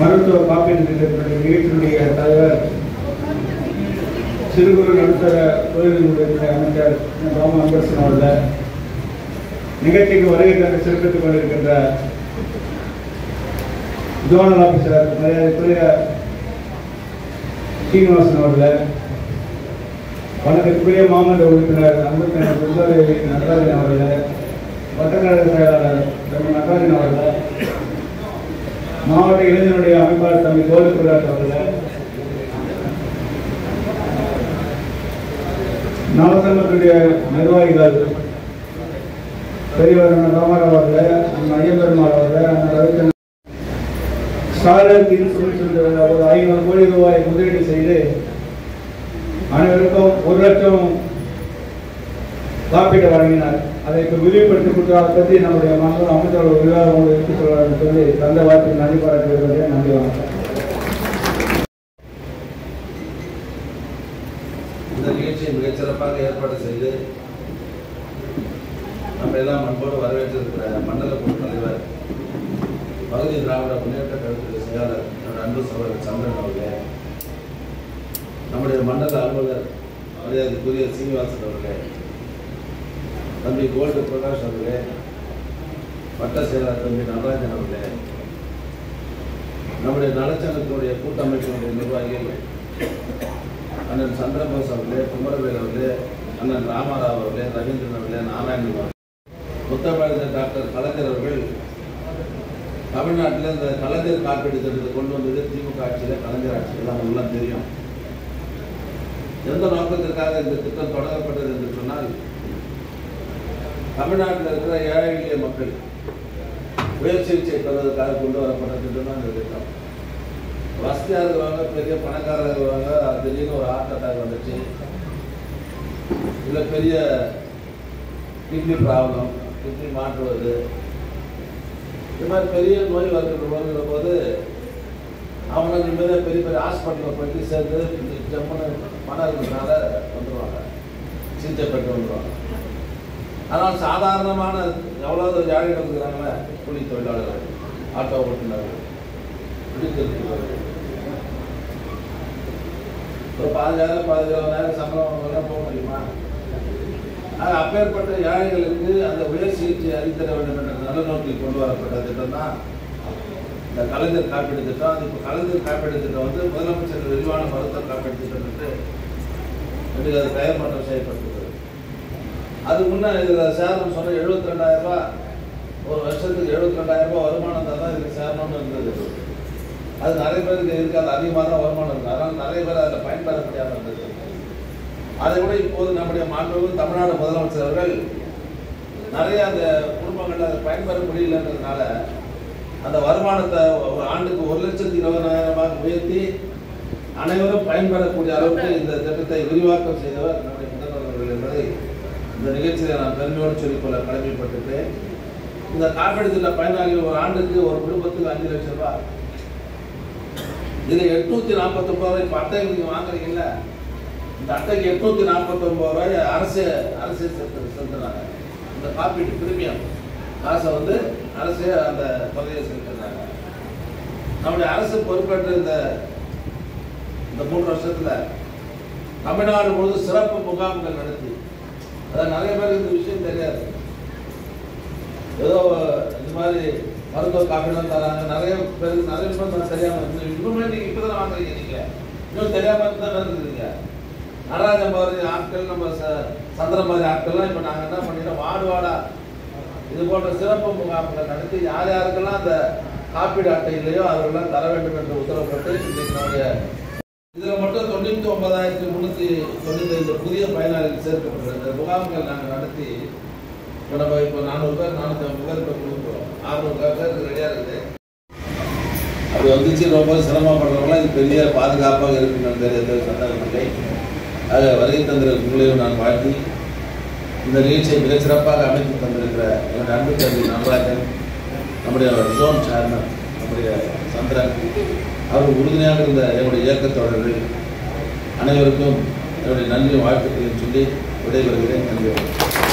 மருத்துவ காப்பீட்டு திட்டத்தினுடைய நிகழ்ச்சியினுடைய தலைவர் சிறு குறு நடுத்தர தொழில்களுடைய அமைச்சர் ராம அன்பரசன் அவர்கள் நிகழ்ச்சிக்கு வருகை தந்து சிறப்பித்துக் கொண்டிருக்கின்ற ஜோனல் ஆபீசர் மரியாதைக்குரிய சீனிவாசன் அவர்கள் வணக்கத்துக்குரிய மாமன்ற உறுப்பினர் அன்புக்கிணர் சுந்தரேவி நடராஜன் அவர்கள் வட்டக்கழக செயலாளர் டாக்டர் நடராஜன் அவர்கள் மாவட்ட இளைஞருடைய அமைப்பாளர் தம்பி கோவில் பிரகாஷ் அவர்கள். நவசங்கத்துடைய நிர்வாகிகள் பெரியவர் அண்ணன் ராமராவ் அவர்கள் நம்ம ஐயப்பெருமாள் அவர்கள் அண்ணன் ரவிச்சந்திரன் ஸ்டாலின் இன்சூரன்ஸ் ஒரு ஐநூறு கோடி ரூபாய் முதலீடு செய்து அனைவருக்கும் ஒரு லட்சம் காப்பீட்டை வழங்கினார் அதை இப்போ விரிவுபடுத்தி கொடுத்து அதை பற்றி நம்முடைய மக்கள் அமைச்சர் ஒரு விவாதம் எடுத்து சொல்வார்னு சொல்லி தந்த வார்த்தை நன்றி பாராட்டி நன்றி வணக்கம். இந்த நிகழ்ச்சியை மிகச்சிறப்பாக ஏற்பாடு செய்து நம்ம எல்லாம் அன்போடு வரவேற்றிருக்கிற மண்டல குழு தலைவர் பகுதி திராவிட முன்னேற்ற கழகத்துடைய செயலாளர் என்னோட அன்பு சகோதரர் சந்திரன் அவர்களே நம்முடைய மண்டல அலுவலர் மரியாதைக்குரிய சீனிவாசன் அவர்களே தம்பி கோல்டு பிரகாஷ் அவர்களே வட்ட செயலாளர் தம்பி நடராஜன் அவர்களே நம்முடைய நலச்சங்கத்தினுடைய கூட்டமைப்பினுடைய நிர்வாகிகள் அண்ணன் சந்திரபோஸ் அவர்களே குமரவேல் அவர்களே அண்ணன் ராமராவ் அவர்களே ரவீந்திரன் அவர்களே நாராயணன் அவர்களே முத்தமிழர் டாக்டர் கலைஞர் அவர்கள் தமிழ்நாட்டில் இந்த கலைஞர் காப்பீடு திட்டத்தை கொண்டு வந்தது திமுக ஆட்சியில் கலைஞர் ஆட்சியில் தான் எல்லாம் தெரியும். எந்த நோக்கத்திற்காக இந்த திட்டம் தொடங்கப்பட்டது என்று சொன்னால் தமிழ்நாட்டில் இருக்கிற ஏழை எளிய மக்கள் உயர் சிகிச்சை பெறுவதற்காக கொண்டு வரப்பட்ட திட்டம் தான் இந்த திட்டம் வசதியாக இருக்கிறவங்க பெரிய பணக்காரர் இருக்கிறவங்க திடீர்னு ஒரு ஹார்ட் அட்டாக் வந்துச்சு. இல்லை பெரிய கிட்னி ப்ராப்ளம் கிட்னி மாற்றுவது. இது மாதிரி பெரிய நோய் வருகிற போது அவங்க நிம்மதியாக பெரிய பெரிய ஹாஸ்பிட்டலில் போயிட்டு சேர்ந்து ஜம்முன்னு பணம் இருக்கிறதுனால வந்துடுவாங்க சிகிச்சை பெற்று வந்துடுவாங்க ஆனால் சாதாரணமான எவ்வளோ ஏழைகள் இருக்கிறாங்களே கூலி தொழிலாளர்கள் ஆட்டோ ஓட்டுநர்கள் பிடித்திருக்கிறது ஒரு பதினஞ்சாயிரம் நேரம் சம்பளம் போக முடியுமா? ஆக அப்பேற்பட்ட ஏழைகளுக்கு அந்த உயர் சிகிச்சை அளித்தர வேண்டும் என்ற நல்ல நோக்கில் கொண்டு வரப்பட்ட திட்டம் தான் இந்த கலைஞர் காப்பீடு திட்டம். அது இப்போ கலைஞர் காப்பீடு திட்டம் வந்து முதலமைச்சர் விரிவான மருத்துவ காப்பீடு திட்டம் என்று அது பெயர் மாற்றம் செய்யப்பட்டிருக்கிறது அது முன்னே இதில் சேரணும் சொன்ன எழுபத்தி ரெண்டாயிரம் ரூபா ஒரு வருஷத்துக்கு எழுபத்தி ரெண்டாயிரம் ரூபாய் வருமானம் தான் தான் இதுக்கு சேரணும்னு இருந்தது. அது நிறைய பேருக்கு இருக்காது அதிகமாக தான் வருமானம் இருக்கு. அதனால் நிறைய பேர் அதில் பயன்பெற முடியாமல் இருந்தது. அதை விட இப்போது நம்முடைய மாண்பு தமிழ்நாடு முதலமைச்சர் அவர்கள் நிறைய அந்த குடும்பங்கள் அதை பயன்பெற முடியலன்றதுனால அந்த வருமானத்தை ஒரு ஆண்டுக்கு ஒரு லட்சத்தி இருபதாயிரமாக உயர்த்தி அனைவரும் பயன்பெறக்கூடிய அளவுக்கு இந்த திட்டத்தை விரிவாக்கம் செய்தவர் நம்முடைய முதல்வர் அவர்கள் என்பதை இந்த நிகழ்ச்சியில் நான் பெருமையோடு சொல்லிக்கொள்ள கடமைப்பட்டிருக்கிறேன். இந்த காப்பீடு திட்ட பயனாளிகள் ஒரு ஆண்டுக்கு ஒரு குடும்பத்துக்கு அஞ்சு லட்சம் ரூபாய். இதில் எட்நூற்றி நாற்பத்தொம்பது ரூபாய் இப்போ அட்டை நீங்கள் வாங்குறீங்கல்ல இந்த அட்டைக்கு எட்நூற்றி நாற்பத்தி ரூபாய் அரசு அரசு செலுத்துறாங்க. இந்த காப்பீடு பிரிமியம் காசை வந்து அரசு அந்த தொகையை செலுத்துறாங்க. நம்முடைய அரசு பொறுப்பேற்ற இந்த இந்த மூன்று வருஷத்தில் தமிழ்நாடு முழுவதும் சிறப்பு முகாம்கள் நடத்தி அதான் நிறைய பேருக்கு இந்த விஷயம் தெரியாது. ஏதோ இந்த மாதிரி மருத்துவ காப்பீடு தராங்க. நிறைய பேருக்கு நிறைய பேர் தான் தெரியாம இருந்து இன்னுமே நீங்க இப்பதான் வாங்குறீங்க நீங்க? இன்னும் தெரியாம தான் இருக்கிறீங்க நடராஜன் மாதிரி ஆட்கள் நம்ம ச- மாதிரி ஆட்கள்லாம் இப்ப நாங்க என்ன பண்ணிட்டோம்? வார்டு வார்டா இது போன்ற சிறப்பு முகாம்களை நடத்தி யார் யாருக்கெல்லாம் அந்த காப்பீடு அட்டை இல்லையோ அவர்களெல்லாம் தர வேண்டும் என்று உத்தரவுப்பட்டு நம்முடைய இதுல மட்டும் தொண்ணூத்தி ஒன்பதாயிரத்தி முன்னூத்தி தொண்ணூத்தி ஐந்து புதிய பயனாளிகள் சேர்க்கப்பட்டது இந்த முகாம்கள் நாங்கள் நடத்தி இப்போ நம்ம இப்போ நானூறு பேர் நானூற்றி ஐம்பது பேர் இப்போ கொடுக்குறோம். அறுநூறு பேருக்கு ரெடியாக இருக்குது. அது வந்துச்சு ரொம்ப சிரமப்படுறவங்களாம் இது பெரிய பாதுகாப்பாக இருக்குன்னு தெரிய சந்தர்ப்பமில்லை ஆக வருகை தந்திர உங்களையும் நான் வாழ்த்தி இந்த நிகழ்ச்சியை மிக சிறப்பாக அமைத்து தந்திருக்கிற என்னுடைய அன்பு தம்பி நடராஜன் நம்முடைய ஜோன் சேர்மன் நம்முடைய சந்திரன் அவர் உறுதுணையாக இருந்த என்னுடைய இயக்கத் அனைவருக்கும் என்னுடைய நன்றி வாழ்த்துக்களை சொல்லி விடைபெறுகிறேன் நன்றி வணக்கம்.